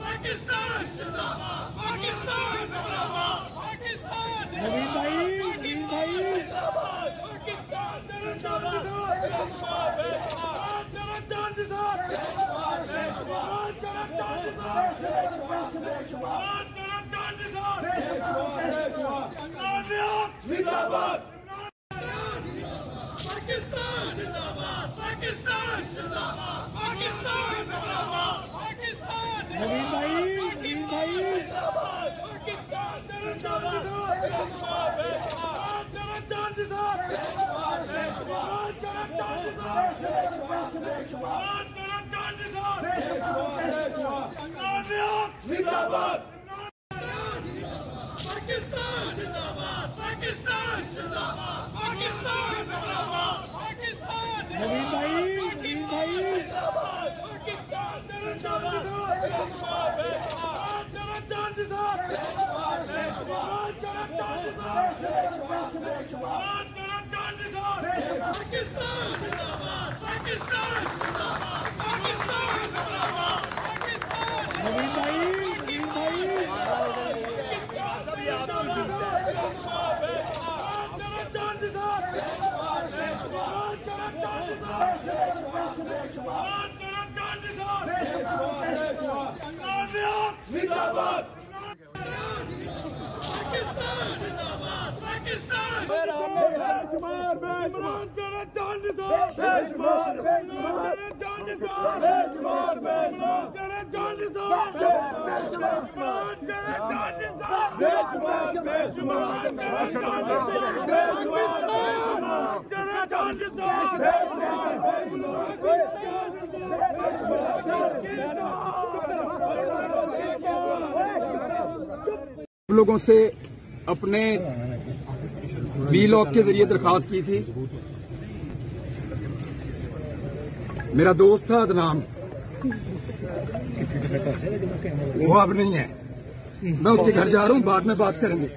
Pakistan पाकिस Pakistan पाकिस Pakistan पाकिस्त Pakistan जिंदाबाद पाकिस्तान जिंदाबाद पाकिस्तान जिंदाबाद पाकिस्तान नवीन भाई नवीन भाई जिंदाबाद पाकिस्तान जिंदाबाद पाकिस्तान जिंदाबाद Pakistan! Pakistan! पाकिस्तान जिंदाबाद पाकिस्तान जिंदाबाद पाकिस्तान नवीन भाई नवीन भाई जिंदाबाद पाकिस्तान जिंदाबाद पाकिस्तान बेशुमार बेशुमार बेशुमार बेशुमार बेशुमार लोगों से अपने बी लॉक के ज़रिए दरखास्त की थी मेरा दोस्त था अदनाम वो अब नहीं है। मैं उसके घर जा रहा हूँ बाद में बात करेंगे।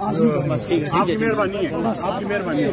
आपकी मेहरबानी है। आपकी मेहरबानी है।